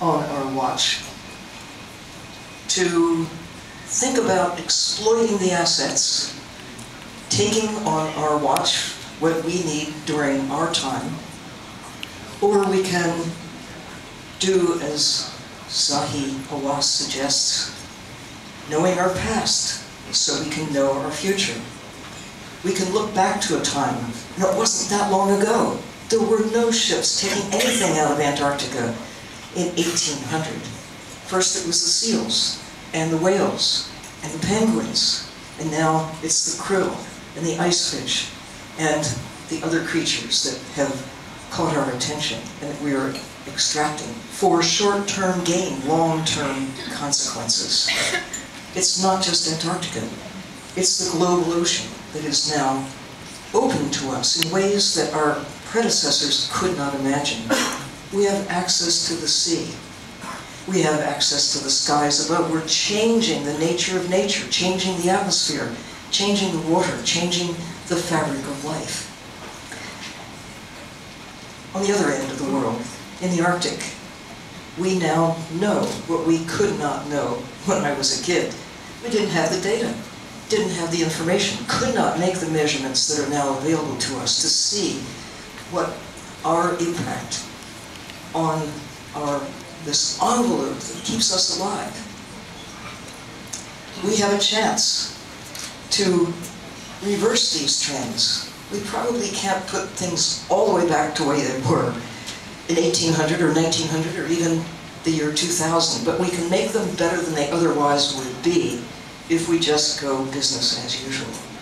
on our watch to think about exploiting the assets, taking on our watch what we need during our time, or we can do as Zahi Hawass suggests, knowing our past so we can know our future. We can look back to a time, and it wasn't that long ago. There were no ships taking anything out of Antarctica in 1800. First it was the seals, and the whales, and the penguins, and now it's the krill, and the ice fish, and the other creatures that have caught our attention and that we are extracting for short-term gain, long-term consequences. It's not just Antarctica. It's the global ocean that is now open to us in ways that our predecessors could not imagine. We have access to the sea. We have access to the skies above. We're changing the nature of nature, changing the atmosphere, changing the water, changing the fabric of life. On the other end of the world, in the Arctic, we now know what we could not know when I was a kid. We didn't have the data, didn't have the information, could not make the measurements that are now available to us to see what our impact on our this envelope that keeps us alive. We have a chance to reverse these trends. We probably can't put things all the way back to way they were in 1800 or 1900 or even the year 2000, but we can make them better than they otherwise would be if we just go business as usual.